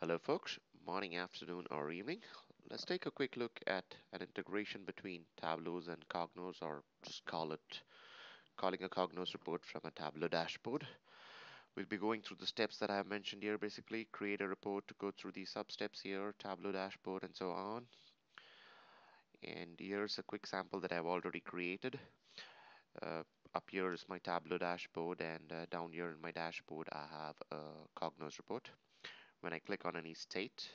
Hello folks, morning, afternoon or evening. Let's take a quick look at an integration between Tableaus and Cognos or just call it calling a Cognos report from a Tableau dashboard. We'll be going through the steps that I have mentioned here basically create a report to go through these sub steps here Tableau dashboard and so on and here's a quick sample that I've already created uh, up here is my Tableau dashboard and uh, down here in my dashboard I have a Cognos report when I click on any state,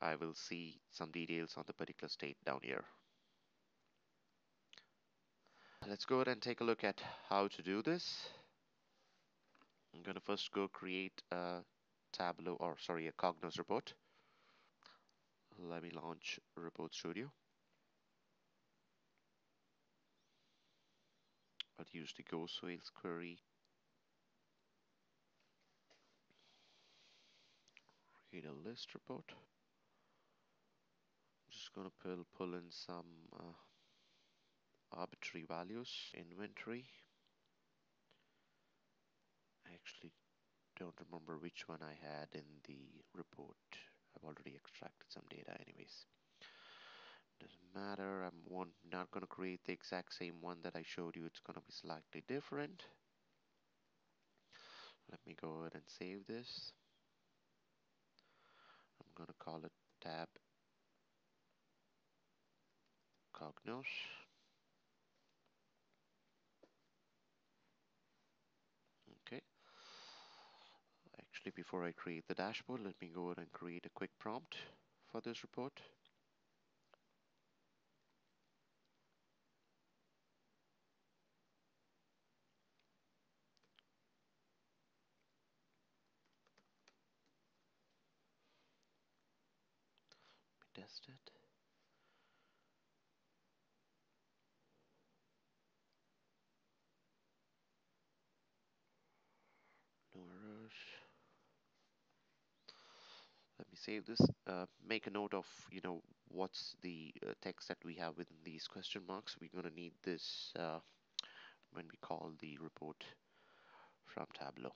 I will see some details on the particular state down here. Let's go ahead and take a look at how to do this. I'm going to first go create a Tableau or sorry a Cognos report. Let me launch Report Studio. I'll use the Go Sales query create a list report. I'm just going to pull, pull in some uh, arbitrary values, inventory. I actually don't remember which one I had in the report. I've already extracted some data anyways. Doesn't matter, I'm one, not going to create the exact same one that I showed you. It's going to be slightly different. Let me go ahead and save this. Going to call it tab Cognos. Okay. Actually, before I create the dashboard, let me go ahead and create a quick prompt for this report. Test it. No errors. Let me save this. Uh, make a note of, you know, what's the uh, text that we have within these question marks. We're going to need this uh, when we call the report from Tableau.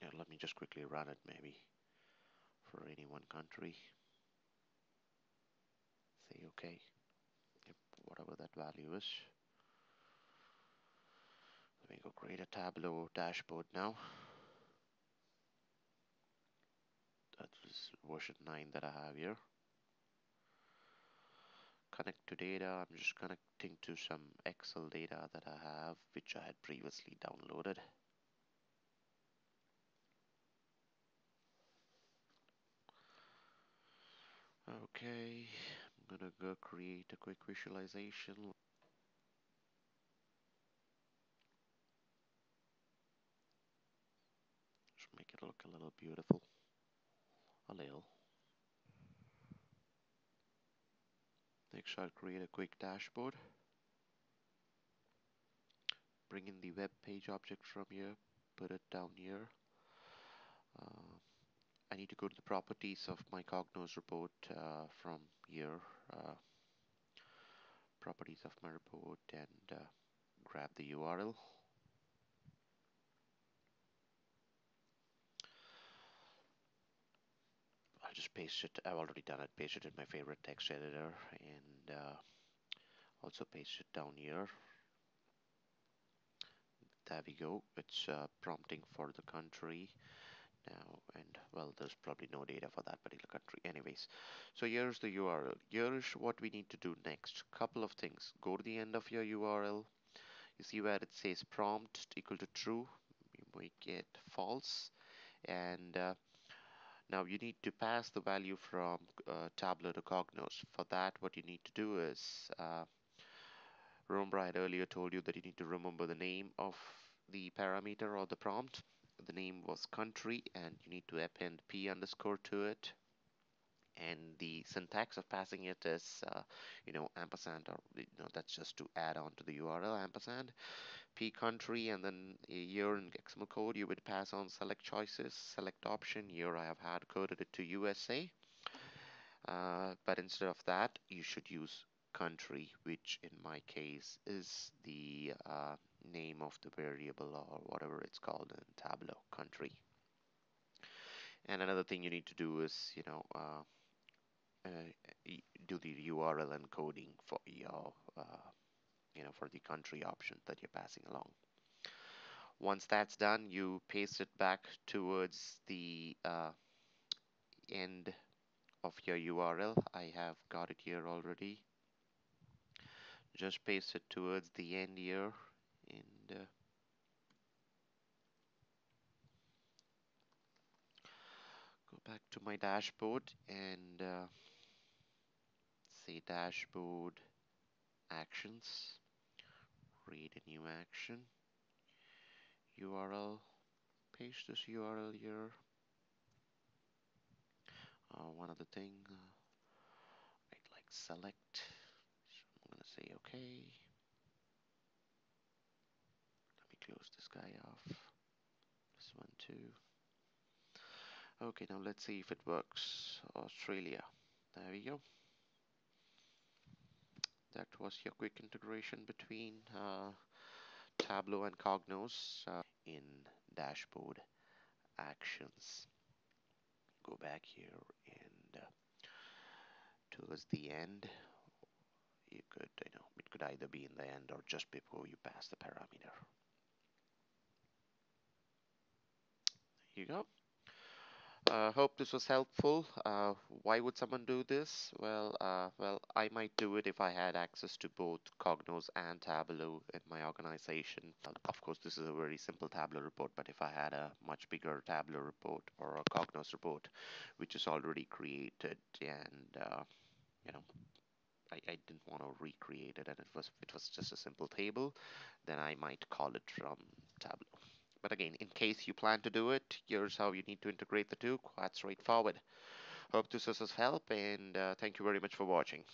Yeah, let me just quickly run it maybe for any one country. Say OK. Yep, whatever that value is. Let me go create a Tableau dashboard now. That is version 9 that I have here. Connect to data. I'm just connecting to some Excel data that I have, which I had previously downloaded. Okay, gonna go create a quick visualization. Just make it look a little beautiful. A little. Next, I'll create a quick dashboard. Bring in the web page object from here, put it down here. Uh, I need to go to the properties of my Cognos report uh, from here. Uh, properties of my report and uh, grab the URL. I'll just paste it. I've already done it. Paste it in my favorite text editor and uh, also paste it down here. There we go. It's uh, prompting for the country well there's probably no data for that particular country anyways. So here's the URL here's what we need to do next. Couple of things. Go to the end of your URL you see where it says prompt equal to true. Make it false. And uh, now you need to pass the value from uh, Tableau to Cognos. For that what you need to do is uh, remember I had earlier told you that you need to remember the name of the parameter or the prompt the name was country and you need to append p underscore to it. And the syntax of passing it is uh, you know ampersand or you know that's just to add on to the URL ampersand. P country and then a year in XML code you would pass on select choices select option. Here I have hard coded it to USA uh, but instead of that you should use country which in my case is the uh, name of the variable or whatever it's called in Tableau country And another thing you need to do is, you know, uh, uh, do the URL encoding for your, uh, you know, for the country option that you're passing along. Once that's done, you paste it back towards the uh, end of your URL. I have got it here already. Just paste it towards the end here and uh, go back to my dashboard and uh, say dashboard actions. Create a new action. URL paste this URL here. Uh, one other thing uh, I'd like select. So I'm gonna say okay close this guy off. This one too. Okay now let's see if it works. Australia. There we go. That was your quick integration between uh, Tableau and Cognos uh, in dashboard actions. Go back here and uh, towards the end, you could, you know, it could either be in the end or just before you pass the parameter. You go. Uh, hope this was helpful. Uh, why would someone do this? Well, uh, well, I might do it if I had access to both Cognos and Tableau in my organization. Of course, this is a very simple Tableau report, but if I had a much bigger Tableau report or a Cognos report, which is already created, and uh, you know, I, I didn't want to recreate it, and it was it was just a simple table, then I might call it from Tableau. But again, in case you plan to do it, here's how you need to integrate the two, quite straightforward. Hope this of help and uh, thank you very much for watching.